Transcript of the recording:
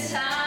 this time.